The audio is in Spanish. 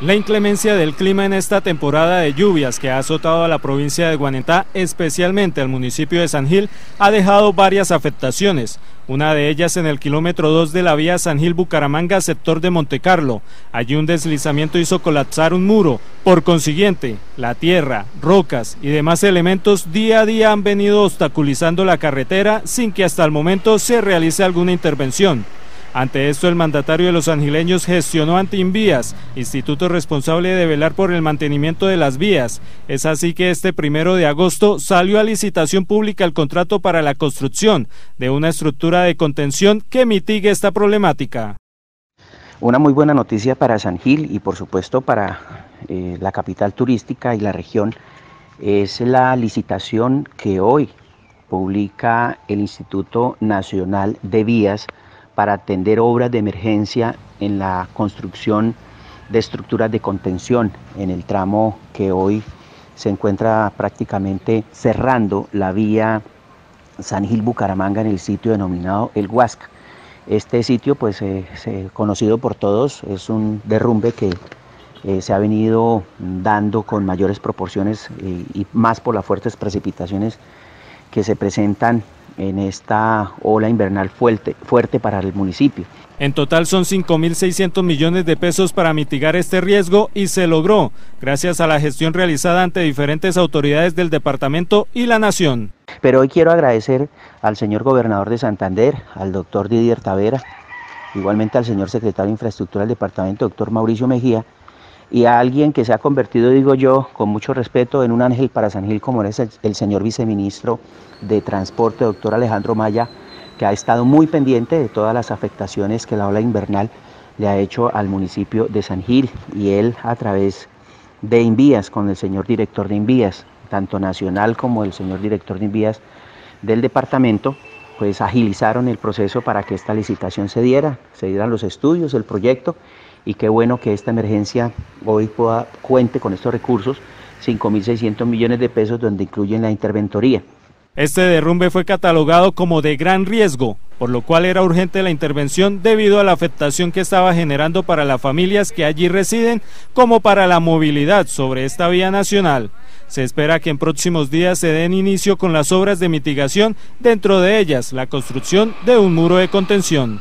La inclemencia del clima en esta temporada de lluvias que ha azotado a la provincia de Guanetá, especialmente al municipio de San Gil, ha dejado varias afectaciones. Una de ellas en el kilómetro 2 de la vía San Gil-Bucaramanga, sector de Montecarlo. Allí un deslizamiento hizo colapsar un muro. Por consiguiente, la tierra, rocas y demás elementos día a día han venido obstaculizando la carretera sin que hasta el momento se realice alguna intervención. Ante esto, el mandatario de los angileños gestionó ante Invías, instituto responsable de velar por el mantenimiento de las vías. Es así que este primero de agosto salió a licitación pública el contrato para la construcción de una estructura de contención que mitigue esta problemática. Una muy buena noticia para San Gil y por supuesto para eh, la capital turística y la región es la licitación que hoy publica el Instituto Nacional de Vías para atender obras de emergencia en la construcción de estructuras de contención en el tramo que hoy se encuentra prácticamente cerrando la vía San Gil Bucaramanga en el sitio denominado El Huasca. Este sitio, pues eh, conocido por todos, es un derrumbe que eh, se ha venido dando con mayores proporciones eh, y más por las fuertes precipitaciones que se presentan en esta ola invernal fuerte, fuerte para el municipio. En total son 5.600 millones de pesos para mitigar este riesgo y se logró gracias a la gestión realizada ante diferentes autoridades del departamento y la nación. Pero hoy quiero agradecer al señor gobernador de Santander, al doctor Didier Tavera, igualmente al señor secretario de Infraestructura del departamento, doctor Mauricio Mejía, y a alguien que se ha convertido, digo yo, con mucho respeto, en un ángel para San Gil, como es el, señor viceministro de Transporte, doctor Alejandro Maya, que ha estado muy pendiente de todas las afectaciones que la ola invernal le ha hecho al municipio de San Gil y él a través de Invías, con el señor director de Invías, tanto nacional como el señor director de Invías del departamento, pues agilizaron el proceso para que esta licitación se diera, se dieran los estudios, el proyecto y qué bueno que esta emergencia hoy pueda, cuente con estos recursos, 5.600 millones de pesos donde incluyen la interventoría. Este derrumbe fue catalogado como de gran riesgo, por lo cual era urgente la intervención debido a la afectación que estaba generando para las familias que allí residen como para la movilidad sobre esta vía nacional. Se espera que en próximos días se den inicio con las obras de mitigación, dentro de ellas la construcción de un muro de contención.